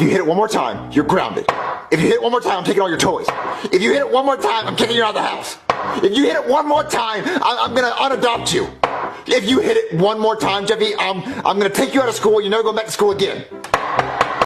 If you hit it one more time, you're grounded. If you hit it one more time, I'm taking all your toys. If you hit it one more time, I'm kicking you out of the house. If you hit it one more time, I'm gonna unadopt you. If you hit it one more time, Jeffy, I'm, I'm gonna take you out of school. You're never going back to school again.